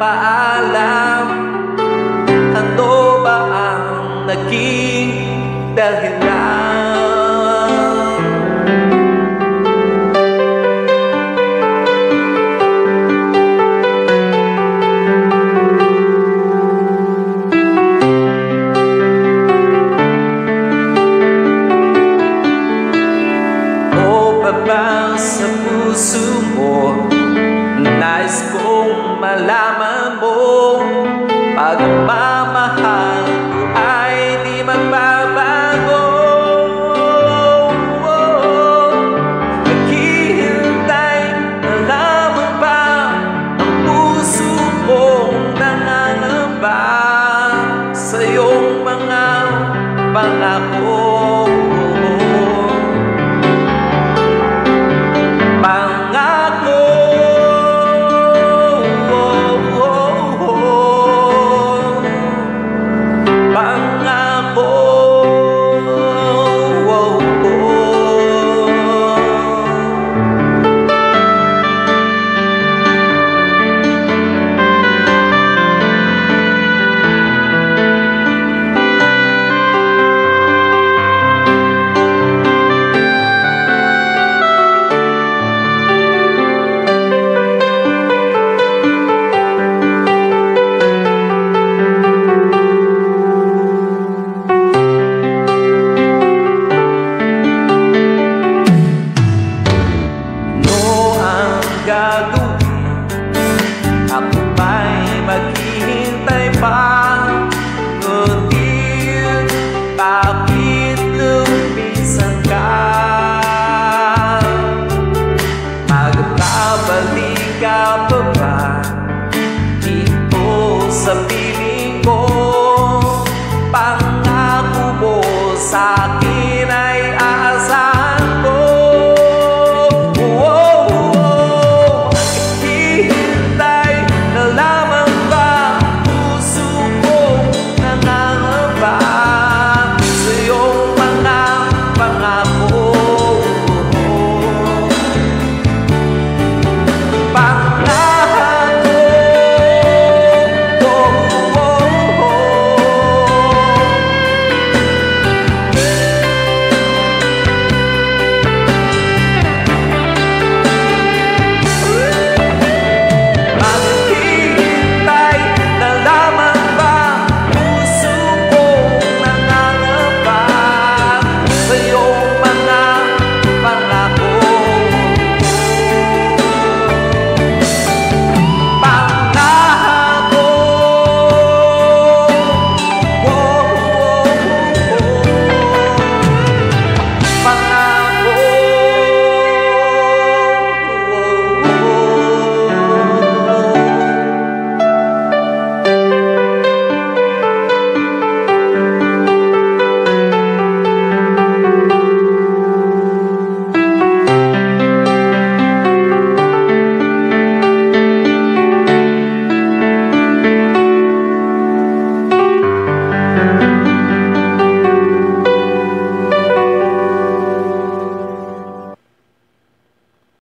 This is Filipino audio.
paalam Ano ba ang naging dahilan? O baba sa puso mo Nais kong malaman mo Pagmamahal ko ay di magbabago. Oh, Naghihintay na lamang ba Ang puso kong nangangamba Sa iyong mga pangako. Santiago